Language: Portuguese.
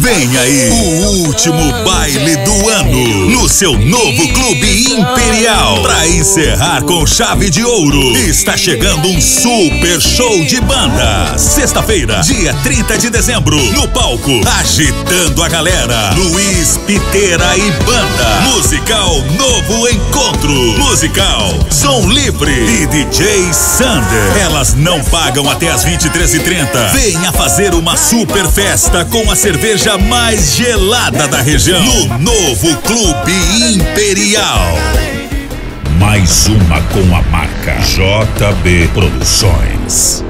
Vem aí o último baile do ano no seu novo Clube Imperial. Pra encerrar com chave de ouro, está chegando um super show de banda. Sexta-feira, dia 30 de dezembro, no palco, agitando a galera. Luiz Piteira e Banda. Musical Novo Encontro. Musical Som Livre e DJ Sander. Elas não pagam até as 23h30. Venha fazer uma super festa com a cerveja mais gelada da região. No novo Clube Imperial. Mais uma com a marca JB Produções.